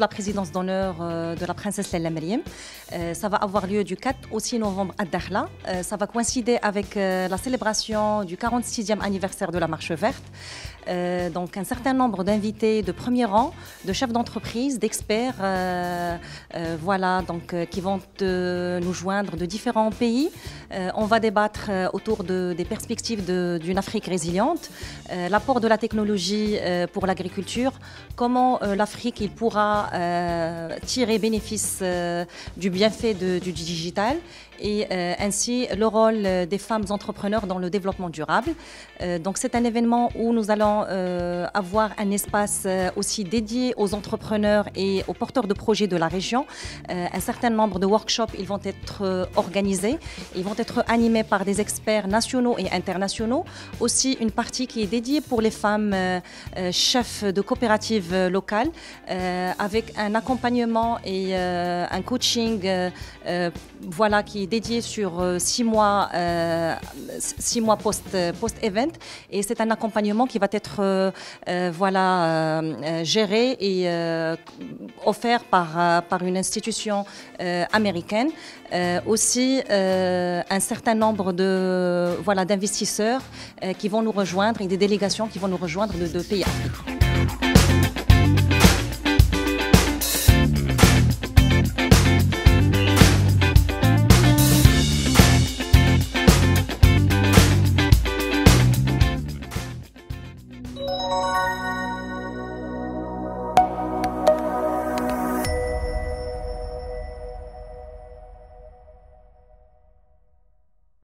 la présidence d'honneur de la princesse Leila Meriem. ça va avoir lieu du 4 au 6 novembre à Dakhla. ça va coïncider avec la célébration du 46e anniversaire de la Marche verte. Euh, donc un certain nombre d'invités de premier rang, de chefs d'entreprise, d'experts, euh, euh, voilà, donc qui vont nous joindre de différents pays. on va débattre autour de, des perspectives d'une Afrique résiliente, l'apport de la technologie pour l'agriculture, comment l'Afrique pourra tirer bénéfice du bienfait du digital et ainsi le rôle des femmes entrepreneurs dans le développement durable. donc c'est un événement où nous allons euh, avoir un espace euh, aussi dédié aux entrepreneurs et aux porteurs de projets de la région. Euh, un certain nombre de workshops ils vont être organisés. Ils vont être animés par des experts nationaux et internationaux. Aussi une partie qui est dédiée pour les femmes chefs de coopératives locales un accompagnement et un coaching voilà, qui est dédié sur six mois, six mois post-event. et c'est un accompagnement qui va être euh, euh, voilà, euh, géré et offert par, par une institution américaine. aussi un certain nombre de voilà d'investisseurs qui vont nous rejoindre et des délégations qui vont nous rejoindre de, de pays.